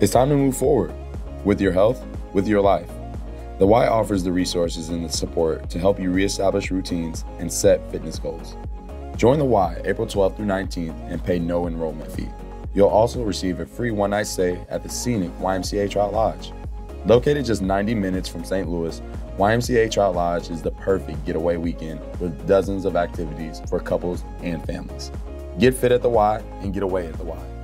It's time to move forward with your health, with your life. The Y offers the resources and the support to help you reestablish routines and set fitness goals. Join the Y April 12th through 19th and pay no enrollment fee. You'll also receive a free one night stay at the scenic YMCA Trout Lodge. Located just 90 minutes from St. Louis, YMCA Trout Lodge is the perfect getaway weekend with dozens of activities for couples and families. Get fit at the Y and get away at the Y.